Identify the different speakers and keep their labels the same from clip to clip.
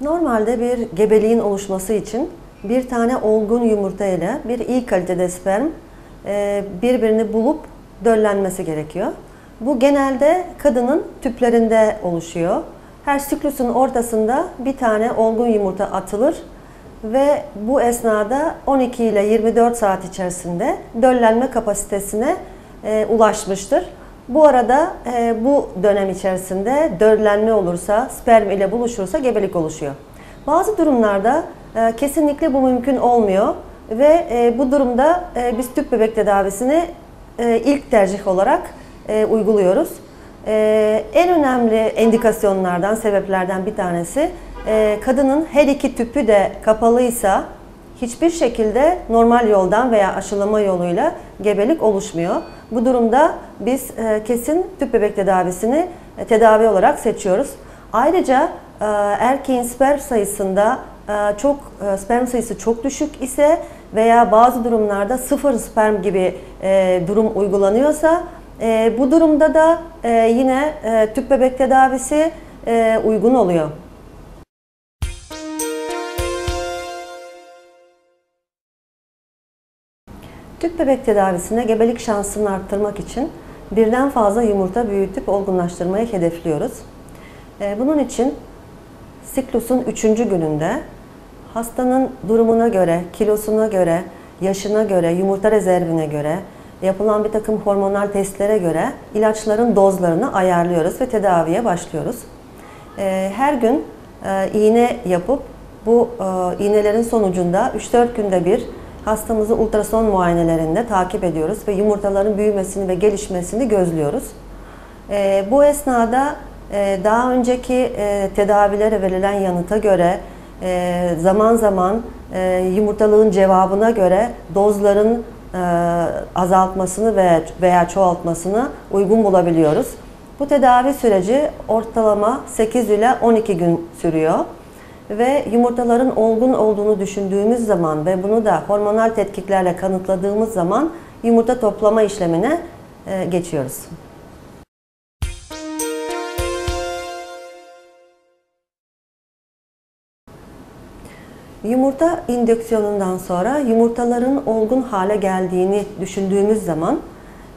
Speaker 1: Normalde bir gebeliğin oluşması için bir tane olgun yumurta ile bir iyi kalitede sperm e, birbirini bulup döllenmesi gerekiyor. Bu genelde kadının tüplerinde oluşuyor. Her siklusun ortasında bir tane olgun yumurta atılır ve bu esnada 12 ile 24 saat içerisinde döllenme kapasitesine e, ulaşmıştır. Bu arada e, bu dönem içerisinde döllenme olursa, sperm ile buluşursa gebelik oluşuyor. Bazı durumlarda e, kesinlikle bu mümkün olmuyor ve e, bu durumda e, biz tüp bebek tedavisini e, ilk tercih olarak e, uyguluyoruz. E, en önemli endikasyonlardan, sebeplerden bir tanesi e, kadının her iki tüpü de kapalıysa hiçbir şekilde normal yoldan veya aşılama yoluyla gebelik oluşmuyor. Bu durumda biz e, kesin tüp bebek tedavisini e, tedavi olarak seçiyoruz. Ayrıca e, erkeğin sperm sayısında çok sperm sayısı çok düşük ise veya bazı durumlarda sıfır sperm gibi durum uygulanıyorsa bu durumda da yine tüp bebek tedavisi uygun oluyor. Tüp bebek tedavisine gebelik şansını arttırmak için birden fazla yumurta büyütüp olgunlaştırmayı hedefliyoruz. E, Bunun için siklusun 3. gününde hastanın durumuna göre, kilosuna göre, yaşına göre, yumurta rezervine göre, yapılan bir takım hormonal testlere göre ilaçların dozlarını ayarlıyoruz ve tedaviye başlıyoruz. E, Her gün e, iğne yapıp bu e, iğnelerin sonucunda 3-4 günde bir hastamızı ultrason muayenelerinde takip ediyoruz ve yumurtaların büyümesini ve gelişmesini gözlüyoruz. E, bu esnada e, daha önceki e, tedavilere verilen yanıta göre e, zaman zaman e, yumurtalığın cevabına göre dozların e, azaltmasını ve veya çoğaltmasını uygun bulabiliyoruz. Bu tedavi süreci ortalama 8 ile 12 gün sürüyor ve yumurtaların olgun olduğunu düşündüğümüz zaman ve bunu da hormonal tetkiklerle kanıtladığımız zaman yumurta toplama işlemine e, geçiyoruz. Yumurta indüksiyonundan sonra yumurtaların olgun hale geldiğini düşündüğümüz zaman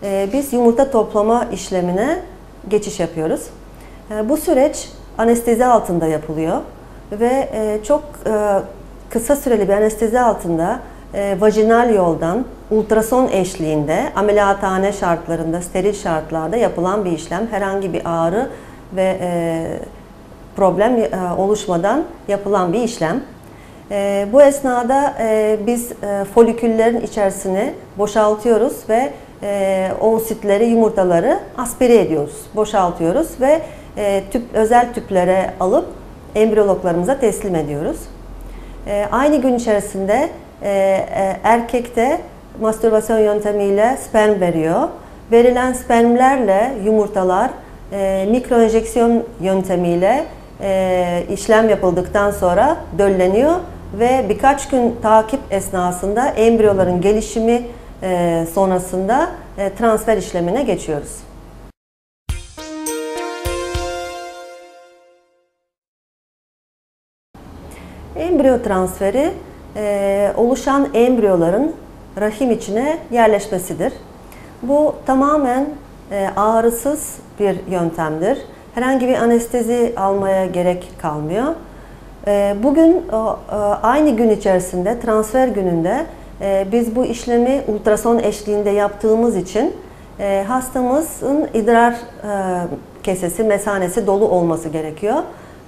Speaker 1: e, biz yumurta toplama işlemine geçiş yapıyoruz. E, bu süreç anestezi altında yapılıyor ve e, çok e, kısa süreli bir anestezi altında e, vajinal yoldan ultrason eşliğinde ameliyathane şartlarında, steril şartlarda yapılan bir işlem. Herhangi bir ağrı ve e, problem e, oluşmadan yapılan bir işlem. E, bu esnada e, biz e, foliküllerin içerisini boşaltıyoruz ve e, oositleri, yumurtaları aspire ediyoruz, boşaltıyoruz ve e, tüp özel tüplere alıp embriyologlarımıza teslim ediyoruz. E, aynı gün içerisinde e, e, erkekte mastürbasyon yöntemiyle sperm veriyor. Verilen spermlerle yumurtalar e, mikroenjeksiyon yöntemiyle e, işlem yapıldıktan sonra dölleniyor ve birkaç gün takip esnasında embriyoların gelişimi sonrasında transfer işlemine geçiyoruz. Embriyo transferi e, oluşan embriyoların rahim içine yerleşmesidir. Bu tamamen e, ağrısız bir yöntemdir. Herhangi bir anestezi almaya gerek kalmıyor. E, bugün e, aynı gün içerisinde transfer gününde e, biz bu işlemi ultrason eşliğinde yaptığımız için e, hastamızın idrar e, kesesi, mesanesi dolu olması gerekiyor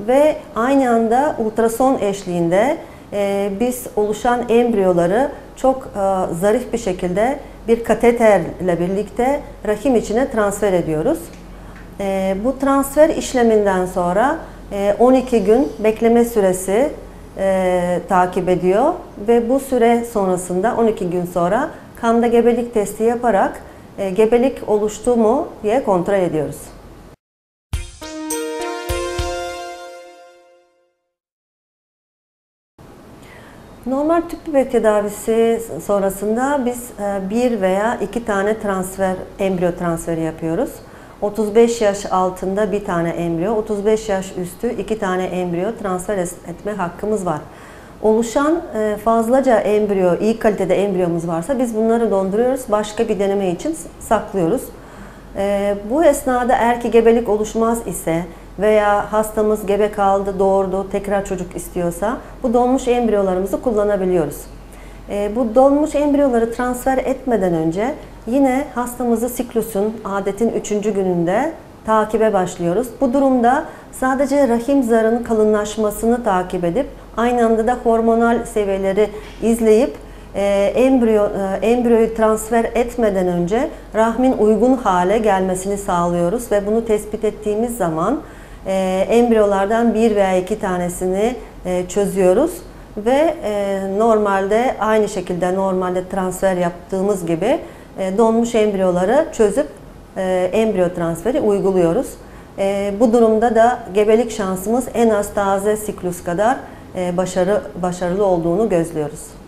Speaker 1: ve aynı anda ultrason eşliğinde e, biz oluşan embriyoları çok e, zarif bir şekilde bir kateterle birlikte rahim içine transfer ediyoruz. E, bu transfer işleminden sonra e, 12 gün bekleme süresi e, takip ediyor ve bu süre sonrasında 12 gün sonra kanda gebelik testi yaparak e, gebelik oluştu mu diye kontrol ediyoruz. Normal tüp bebek tedavisi sonrasında biz e, bir veya iki tane transfer, embriyo transferi yapıyoruz. 35 yaş altında bir tane embriyo, 35 yaş üstü iki tane embriyo transfer etme hakkımız var. Oluşan e, fazlaca embriyo, iyi kalitede embriyomuz varsa biz bunları donduruyoruz, başka bir deneme için saklıyoruz. E, Bu esnada eğer ki gebelik oluşmaz ise veya hastamız gebe kaldı, doğurdu, tekrar çocuk istiyorsa bu donmuş embriyolarımızı kullanabiliyoruz. E, bu donmuş embriyoları transfer etmeden önce yine hastamızı siklusun adetin 3. gününde takibe başlıyoruz. Bu durumda sadece rahim zarının kalınlaşmasını takip edip aynı anda da hormonal seviyeleri izleyip e, embriyo e, embriyoyu transfer etmeden önce rahmin uygun hale gelmesini sağlıyoruz ve bunu tespit ettiğimiz zaman e, embriyolardan bir veya iki tanesini e, çözüyoruz ve e, normalde aynı şekilde normalde transfer yaptığımız gibi e, donmuş embriyoları çözüp e, embriyo transferi uyguluyoruz. E, bu durumda da gebelik şansımız en az taze siklus kadar e, başarı başarılı olduğunu gözlüyoruz.